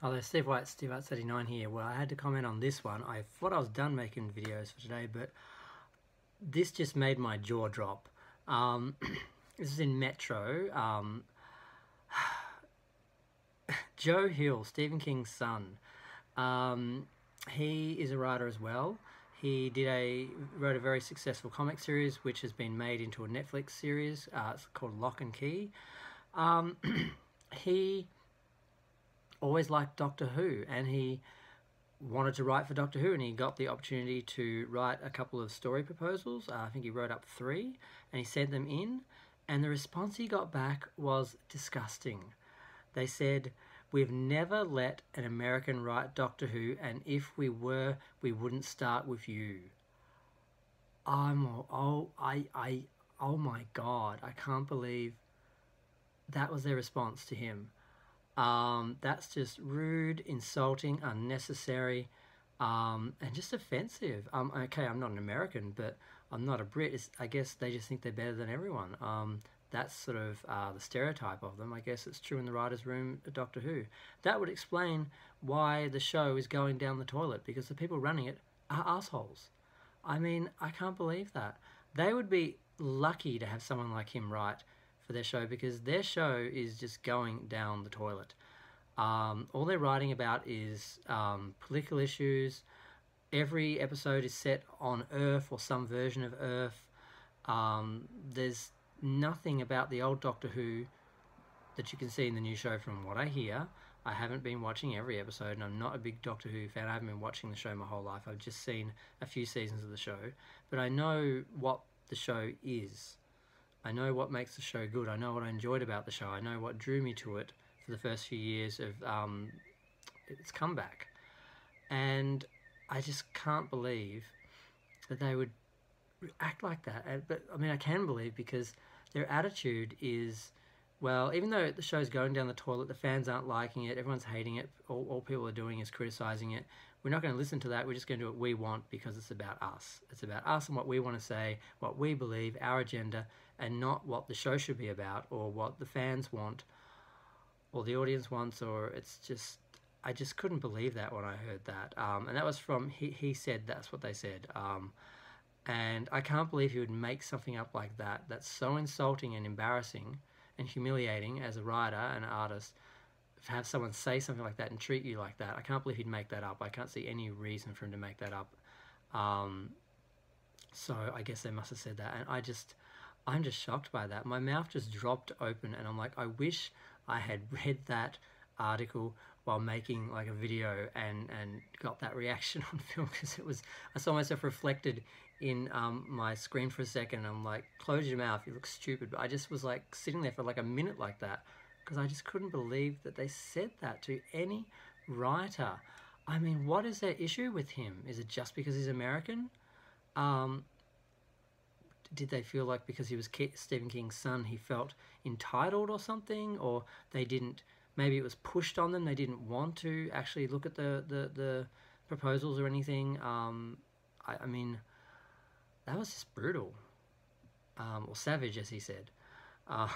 Hello, Steve White, Steve White 39 here. Well, I had to comment on this one. I thought I was done making videos for today, but this just made my jaw drop. Um, this is in Metro. Um, Joe Hill, Stephen King's son. Um, he is a writer as well. He did a wrote a very successful comic series, which has been made into a Netflix series. Uh, it's called Locke and Key. Um, he always liked Doctor Who, and he wanted to write for Doctor Who, and he got the opportunity to write a couple of story proposals. Uh, I think he wrote up three, and he sent them in, and the response he got back was disgusting. They said, We've never let an American write Doctor Who, and if we were, we wouldn't start with you. I'm oh I I oh my god, I can't believe that was their response to him. Um, that's just rude, insulting, unnecessary, um, and just offensive. Um, okay, I'm not an American, but I'm not a Brit. It's, I guess they just think they're better than everyone. Um, that's sort of uh, the stereotype of them. I guess it's true in the writer's room at Doctor Who. That would explain why the show is going down the toilet, because the people running it are assholes. I mean, I can't believe that. They would be lucky to have someone like him write for their show because their show is just going down the toilet. Um, all they're writing about is um, political issues. Every episode is set on Earth or some version of Earth. Um, there's nothing about the old Doctor Who that you can see in the new show from what I hear. I haven't been watching every episode and I'm not a big Doctor Who fan. I haven't been watching the show my whole life. I've just seen a few seasons of the show. But I know what the show is. I know what makes the show good. I know what I enjoyed about the show. I know what drew me to it for the first few years of um, its comeback. And I just can't believe that they would act like that. But I mean, I can believe because their attitude is, well, even though the show's going down the toilet, the fans aren't liking it, everyone's hating it, all, all people are doing is criticizing it. We're not going to listen to that. We're just going to do what we want because it's about us. It's about us and what we want to say, what we believe, our agenda, and not what the show should be about or what the fans want or the audience wants or it's just I just couldn't believe that when I heard that um, and that was from he, he said that's what they said um, and I can't believe he would make something up like that that's so insulting and embarrassing and humiliating as a writer and artist have someone say something like that and treat you like that I can't believe he'd make that up. I can't see any reason for him to make that up. Um, so I guess they must have said that. And I just I'm just shocked by that. My mouth just dropped open and I'm like, I wish I had read that article while making like a video and, and got that reaction on film because it was, I saw myself reflected in um, my screen for a second and I'm like, close your mouth, you look stupid. But I just was like sitting there for like a minute like that because I just couldn't believe that they said that to any writer. I mean, what is their issue with him? Is it just because he's American? Um, did they feel like because he was Stephen King's son, he felt entitled or something, or they didn't? Maybe it was pushed on them. They didn't want to actually look at the the, the proposals or anything. Um, I, I, mean, that was just brutal, um, or savage, as he said. Uh,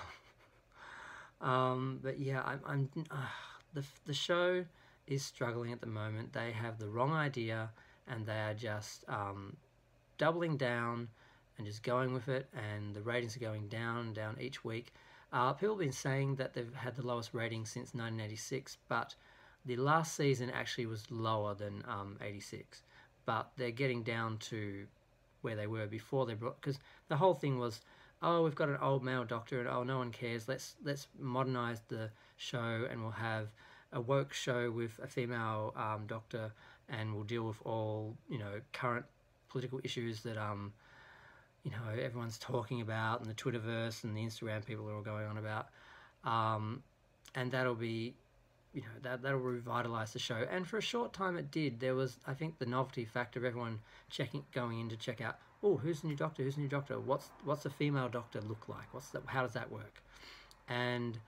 um, but yeah, I'm, I'm uh, the the show is struggling at the moment. They have the wrong idea, and they are just um, doubling down and just going with it, and the ratings are going down and down each week. Uh, people have been saying that they've had the lowest rating since 1986, but the last season actually was lower than um, 86. But they're getting down to where they were before they brought, because the whole thing was, oh, we've got an old male doctor, and oh, no one cares. Let's let's modernize the show, and we'll have a woke show with a female um, doctor, and we'll deal with all you know current political issues that um you know everyone's talking about and the Twitterverse and the Instagram people are all going on about, um, and that'll be, you know, that that'll revitalize the show. And for a short time, it did. There was, I think, the novelty factor of everyone checking, going in to check out. Oh, who's the new doctor? Who's the new doctor? What's what's the female doctor look like? What's that? How does that work? And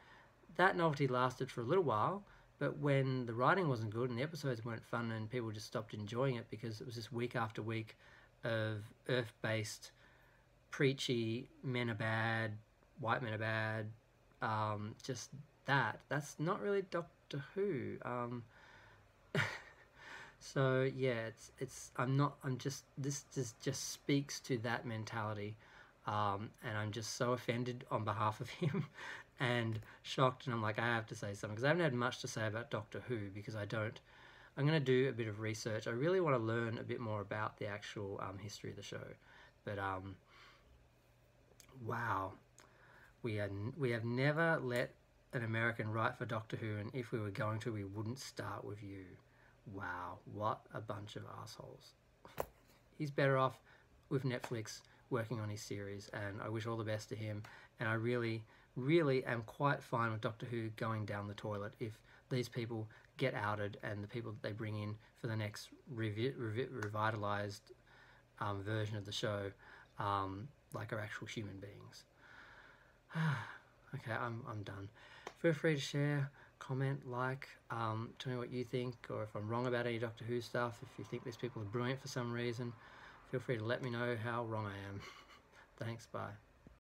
that novelty lasted for a little while. But when the writing wasn't good and the episodes weren't fun and people just stopped enjoying it because it was just week after week of Earth-based preachy men are bad, white men are bad, um, just that. That's not really Doctor Who. Um, so yeah, it's it's I'm not I'm just this just just speaks to that mentality, um, and I'm just so offended on behalf of him, and shocked, and I'm like I have to say something because I haven't had much to say about Doctor Who because I don't. I'm going to do a bit of research. I really want to learn a bit more about the actual um, history of the show, but um, wow, we are we have never let an American write for Doctor Who, and if we were going to, we wouldn't start with you. Wow, what a bunch of assholes. He's better off with Netflix working on his series, and I wish all the best to him. And I really, really am quite fine with Doctor Who going down the toilet if these people get outed and the people that they bring in for the next revi- revi- revitalized um, version of the show um, like are actual human beings. okay, I'm, I'm done. Feel free to share, comment, like, um, tell me what you think, or if I'm wrong about any Doctor Who stuff, if you think these people are brilliant for some reason, feel free to let me know how wrong I am. Thanks, bye.